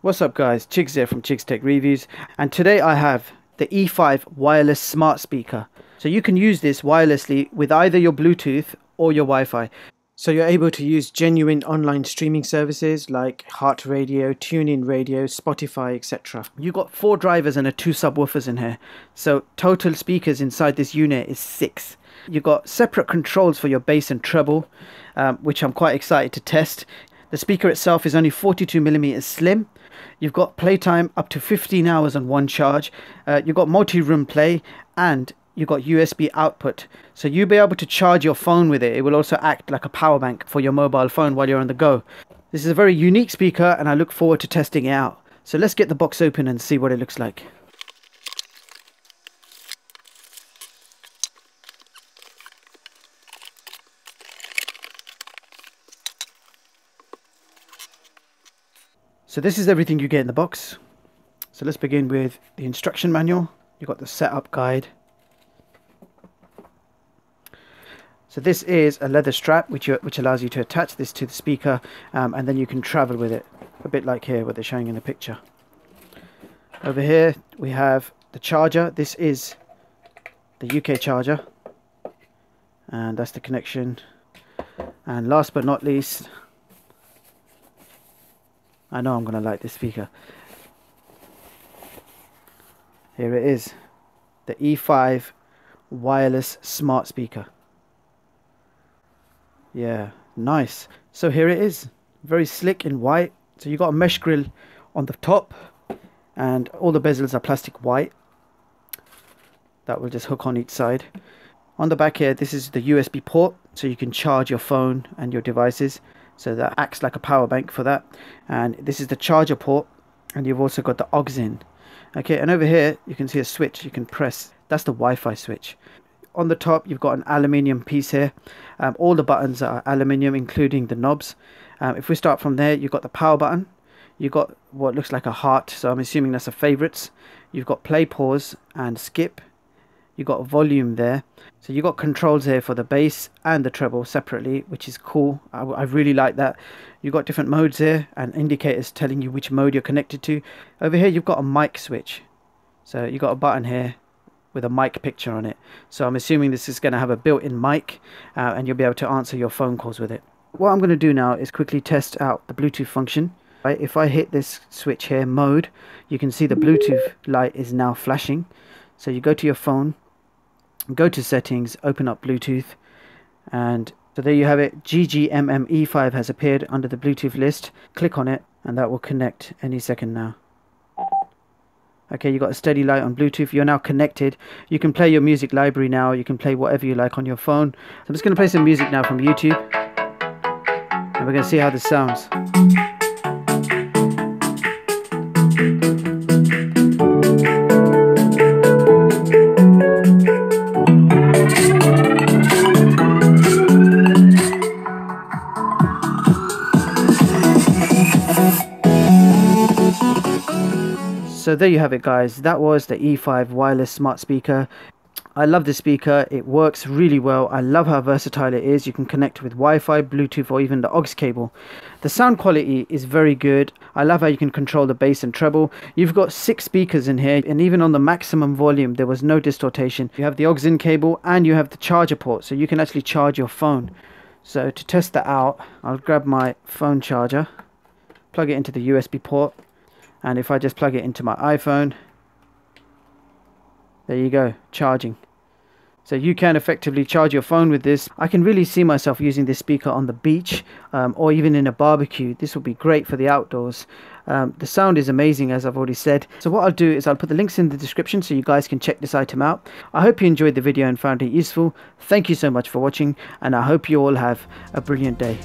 What's up guys, Chigz here from Chigz Tech Reviews and today I have the E5 wireless smart speaker. So you can use this wirelessly with either your Bluetooth or your Wi-Fi. So you're able to use genuine online streaming services like Heart Radio, TuneIn Radio, Spotify, etc. You've got four drivers and a two subwoofers in here. So total speakers inside this unit is six. You've got separate controls for your bass and treble, um, which I'm quite excited to test. The speaker itself is only 42 millimeters slim. You've got playtime up to 15 hours on one charge. Uh, you've got multi-room play and you've got USB output. So you'll be able to charge your phone with it. It will also act like a power bank for your mobile phone while you're on the go. This is a very unique speaker and I look forward to testing it out. So let's get the box open and see what it looks like. So this is everything you get in the box. So let's begin with the instruction manual. You've got the setup guide. So this is a leather strap which, you, which allows you to attach this to the speaker um, and then you can travel with it. A bit like here what they're showing in the picture. Over here we have the charger. This is the UK charger and that's the connection. And last but not least I know I'm going to like this speaker. Here it is. The E5 wireless smart speaker. Yeah, nice. So here it is. Very slick in white. So you got a mesh grill on the top and all the bezels are plastic white. That will just hook on each side. On the back here, this is the USB port so you can charge your phone and your devices so that acts like a power bank for that. And this is the charger port. And you've also got the aux in. Okay and over here you can see a switch. You can press. That's the Wi-Fi switch. On the top you've got an aluminium piece here. Um, all the buttons are aluminium including the knobs. Um, if we start from there you've got the power button. You've got what looks like a heart. So I'm assuming that's a favorites. You've got play pause and skip you got volume there. So you got controls here for the bass and the treble separately which is cool. I, I really like that. You got different modes here and indicators telling you which mode you're connected to. Over here you've got a mic switch. So you got a button here with a mic picture on it. So I'm assuming this is going to have a built-in mic uh, and you'll be able to answer your phone calls with it. What I'm going to do now is quickly test out the Bluetooth function. Right, if I hit this switch here mode you can see the Bluetooth light is now flashing. So you go to your phone go to settings, open up Bluetooth, and so there you have it. GGMME5 has appeared under the Bluetooth list. Click on it, and that will connect any second now. Okay, you got a steady light on Bluetooth. You're now connected. You can play your music library now. You can play whatever you like on your phone. So I'm just going to play some music now from YouTube. And we're going to see how this sounds. So there you have it guys, that was the E5 wireless smart speaker. I love this speaker, it works really well, I love how versatile it is, you can connect with Wi-Fi, Bluetooth or even the aux cable. The sound quality is very good, I love how you can control the bass and treble. You've got six speakers in here and even on the maximum volume there was no distortion. You have the aux in cable and you have the charger port so you can actually charge your phone. So to test that out, I'll grab my phone charger, plug it into the USB port and if I just plug it into my iPhone there you go charging. So you can effectively charge your phone with this. I can really see myself using this speaker on the beach um, or even in a barbecue. This will be great for the outdoors. Um, the sound is amazing as I've already said. So what I'll do is I'll put the links in the description so you guys can check this item out. I hope you enjoyed the video and found it useful. Thank you so much for watching and I hope you all have a brilliant day